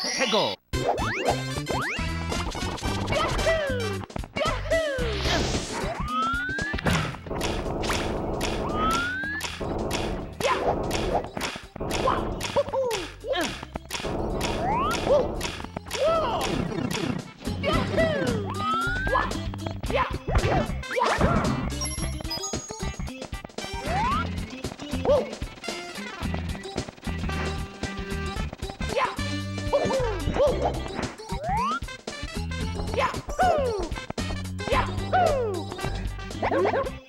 해고. Here go!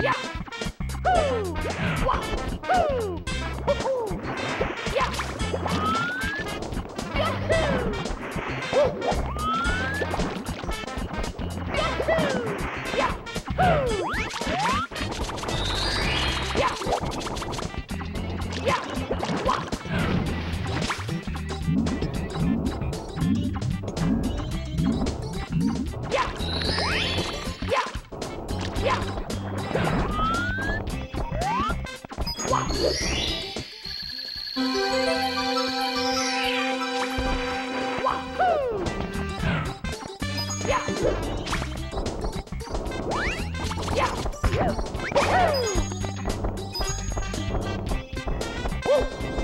Yeah! Woo! Woo! Here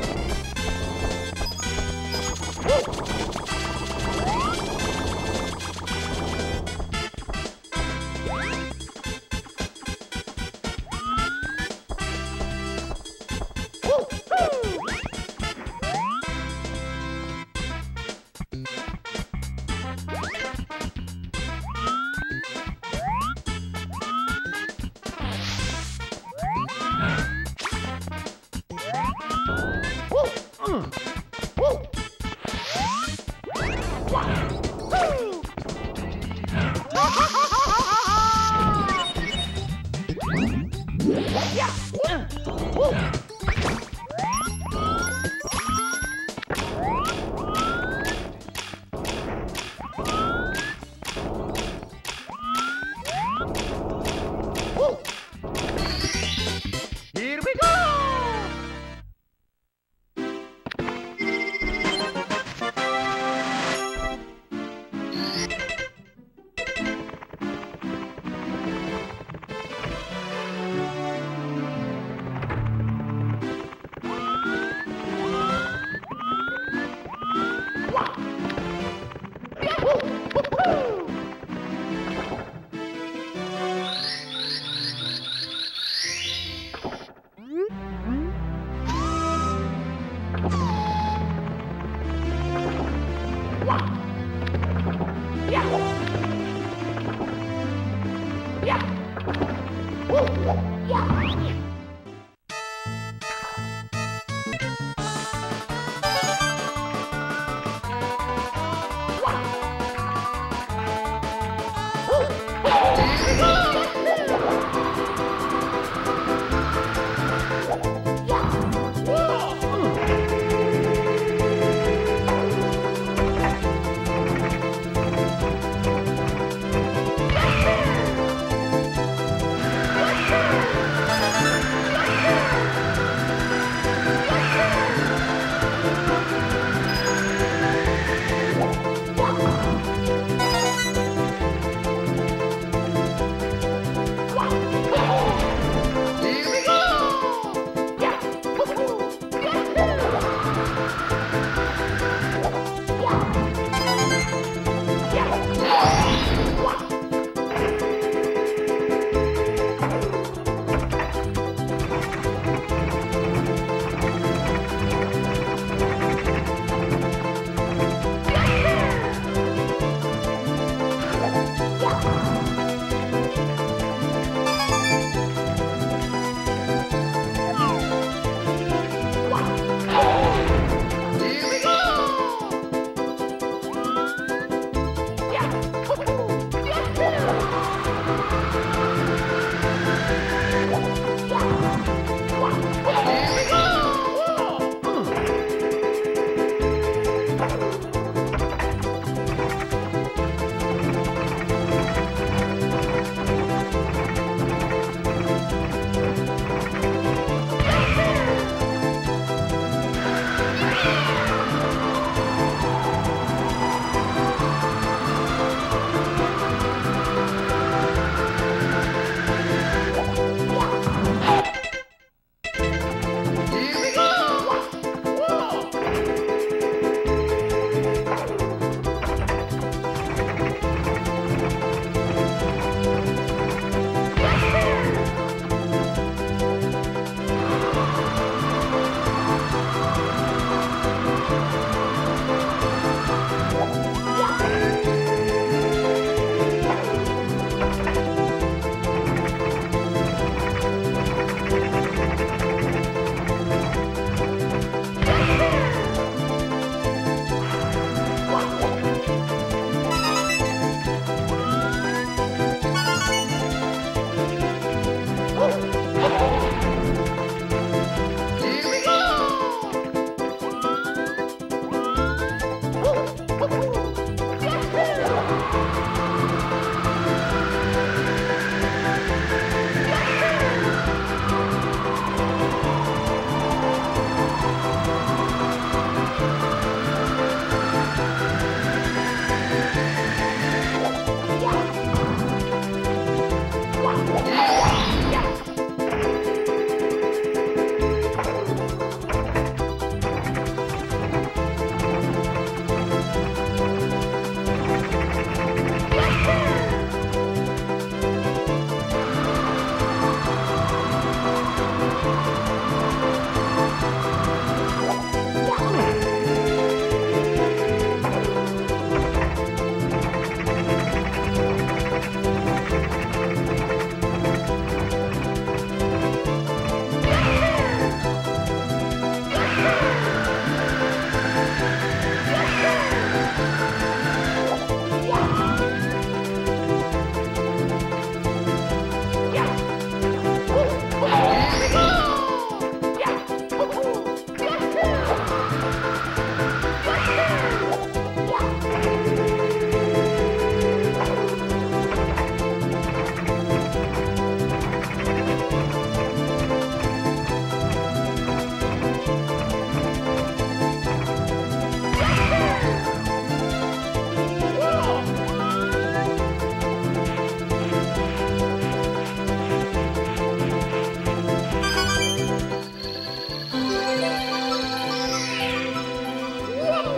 我不要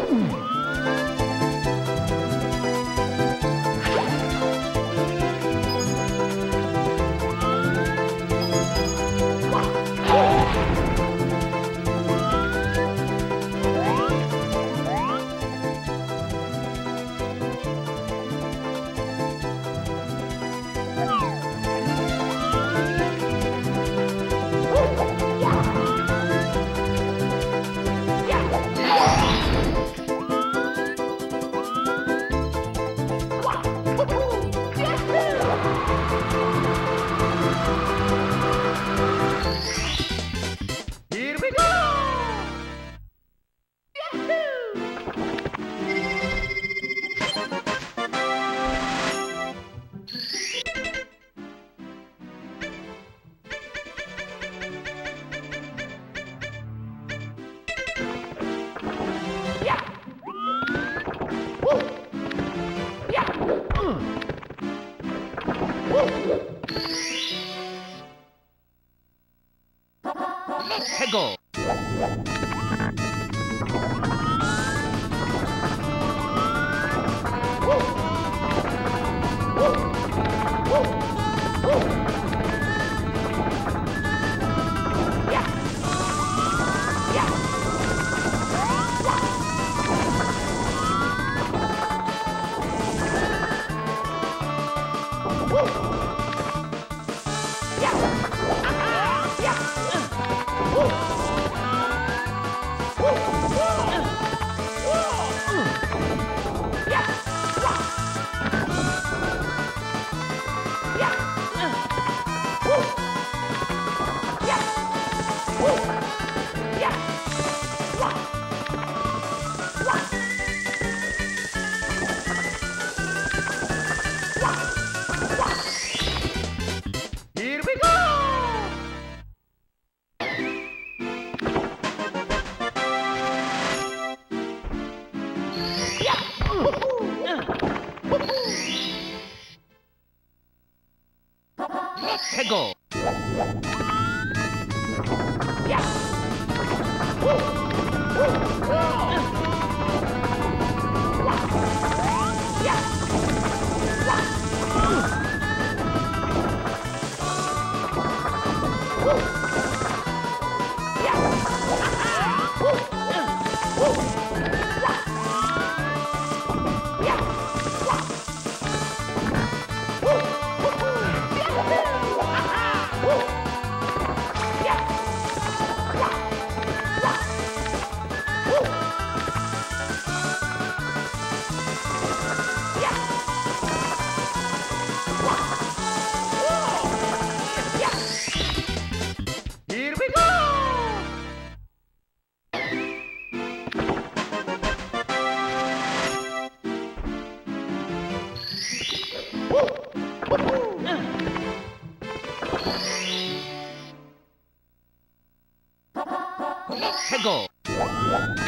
Mm. Here we go! 해